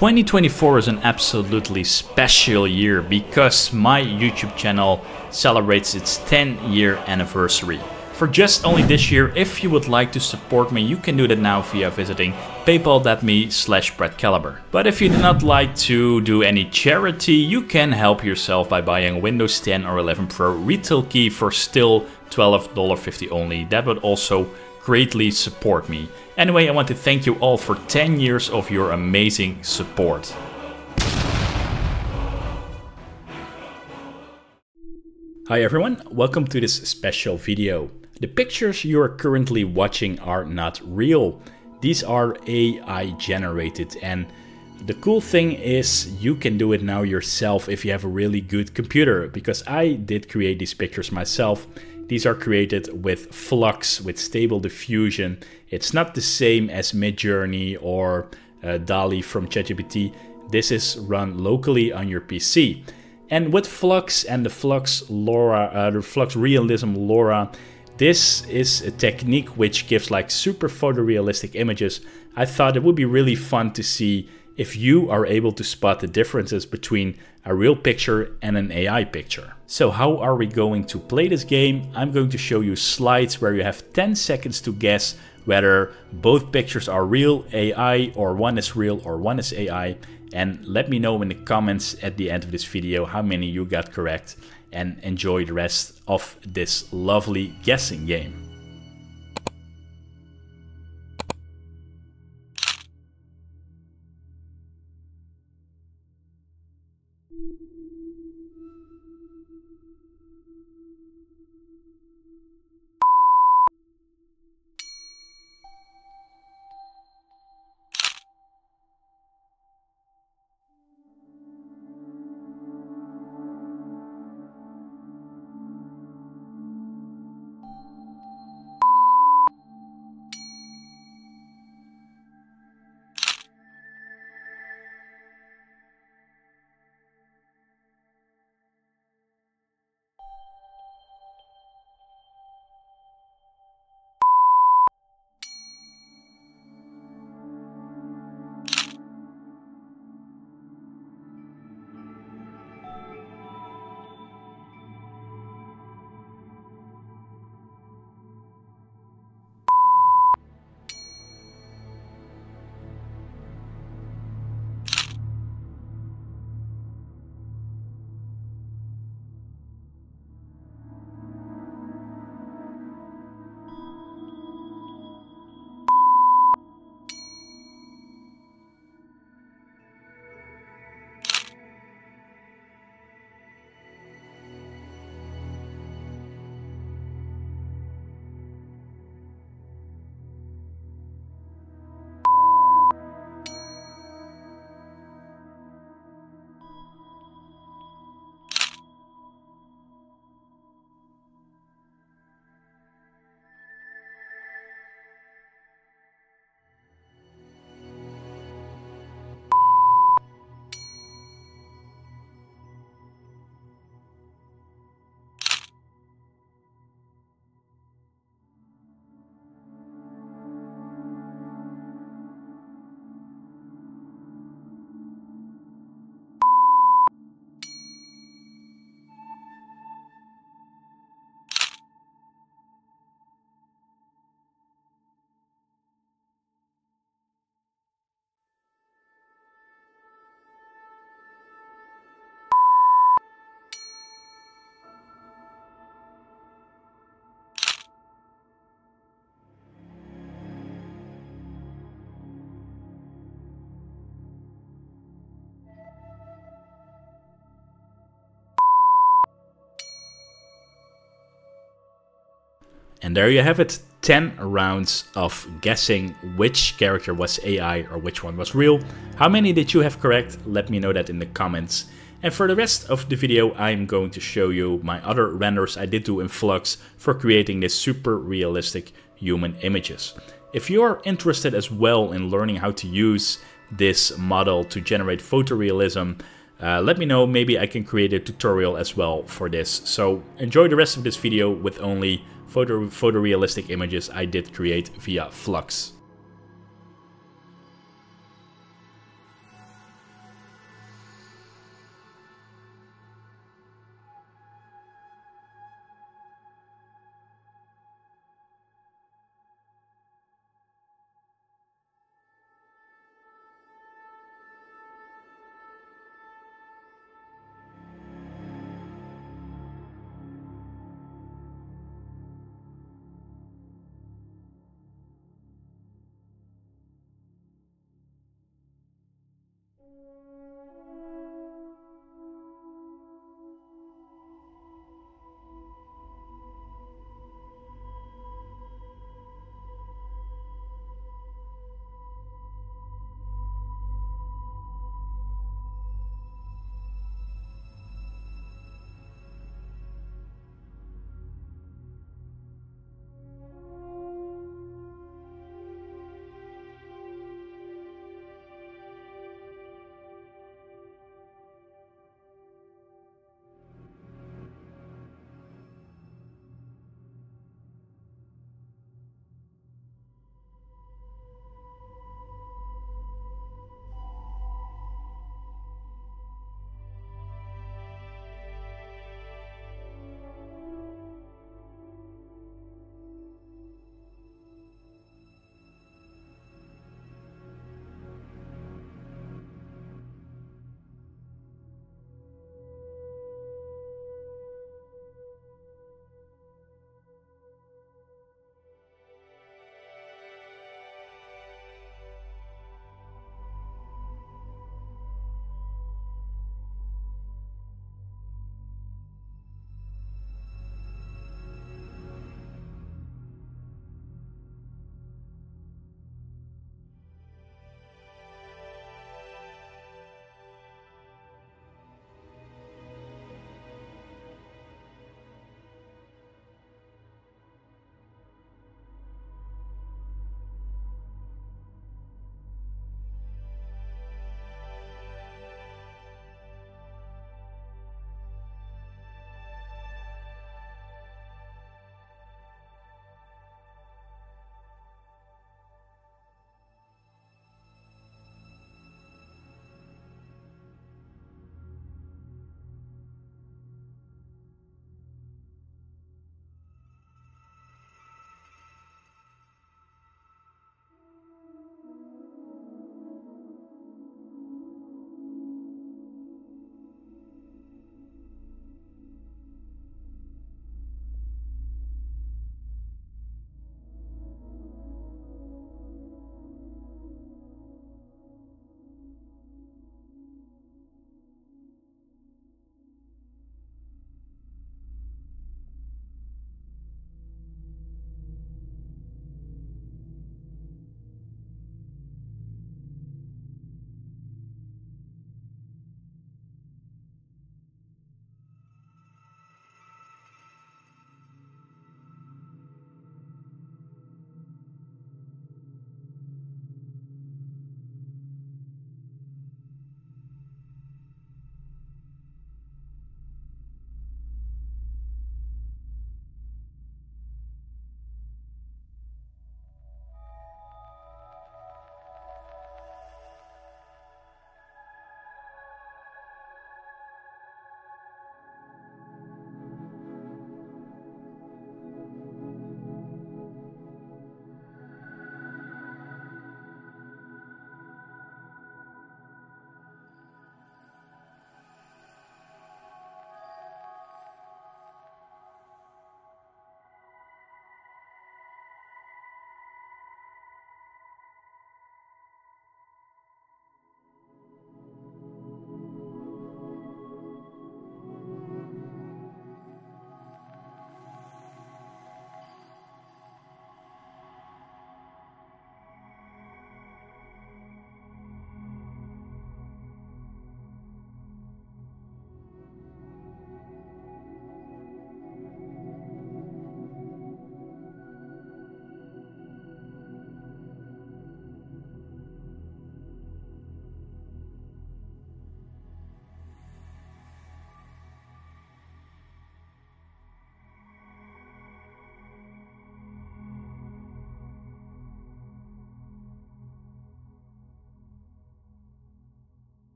2024 is an absolutely special year because my YouTube channel celebrates its 10 year anniversary. For just only this year, if you would like to support me, you can do that now via visiting paypal.me slash Caliber. But if you do not like to do any charity, you can help yourself by buying Windows 10 or 11 Pro retail key for still $12.50 only. That would also greatly support me. Anyway, I want to thank you all for 10 years of your amazing support. Hi everyone, welcome to this special video. The pictures you are currently watching are not real. These are AI generated and the cool thing is you can do it now yourself if you have a really good computer because I did create these pictures myself these are created with Flux, with stable diffusion. It's not the same as Midjourney or uh, DALL-E from ChatGPT. This is run locally on your PC. And with Flux and the Flux LoRA, uh, the Flux Realism LoRA, this is a technique which gives like super photorealistic images. I thought it would be really fun to see if you are able to spot the differences between a real picture and an AI picture. So how are we going to play this game? I'm going to show you slides where you have 10 seconds to guess whether both pictures are real AI or one is real or one is AI. And let me know in the comments at the end of this video how many you got correct and enjoy the rest of this lovely guessing game. And there you have it 10 rounds of guessing which character was AI or which one was real. How many did you have correct? Let me know that in the comments. And for the rest of the video, I'm going to show you my other renders I did do in Flux for creating this super realistic human images. If you're interested as well in learning how to use this model to generate photorealism, uh, let me know, maybe I can create a tutorial as well for this. So enjoy the rest of this video with only photo photorealistic images I did create via Flux.